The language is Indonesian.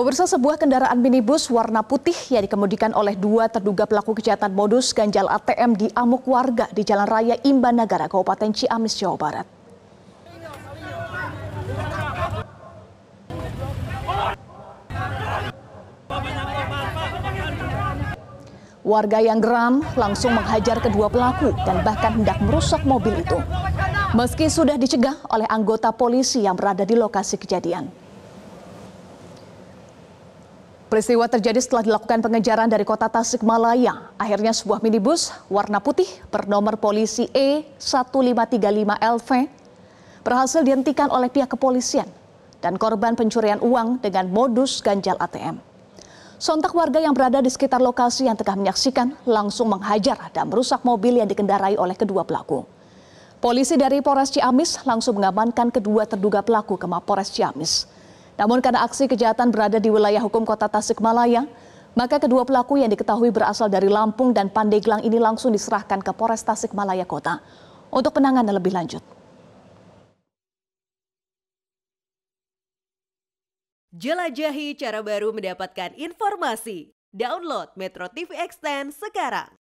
Pemirsa sebuah kendaraan minibus warna putih yang dikemudikan oleh dua terduga pelaku kejahatan modus ganjal ATM di amuk warga di Jalan Raya Imban Nagara, Kabupaten Ciamis, Jawa Barat. Warga yang geram langsung menghajar kedua pelaku dan bahkan hendak merusak mobil itu. Meski sudah dicegah oleh anggota polisi yang berada di lokasi kejadian. Peristiwa terjadi setelah dilakukan pengejaran dari kota Tasikmalaya. Akhirnya sebuah minibus warna putih bernomor polisi E1535LV berhasil dihentikan oleh pihak kepolisian dan korban pencurian uang dengan modus ganjal ATM. Sontak warga yang berada di sekitar lokasi yang tengah menyaksikan langsung menghajar dan merusak mobil yang dikendarai oleh kedua pelaku. Polisi dari Polres Ciamis langsung mengamankan kedua terduga pelaku ke Mapores Ciamis. Namun karena aksi kejahatan berada di wilayah hukum kota Tasikmalaya, maka kedua pelaku yang diketahui berasal dari Lampung dan Pandeglang ini langsung diserahkan ke Polres Tasikmalaya Kota untuk penanganan lebih lanjut. Jelajahi cara baru mendapatkan informasi. Download Metro TV Extend sekarang.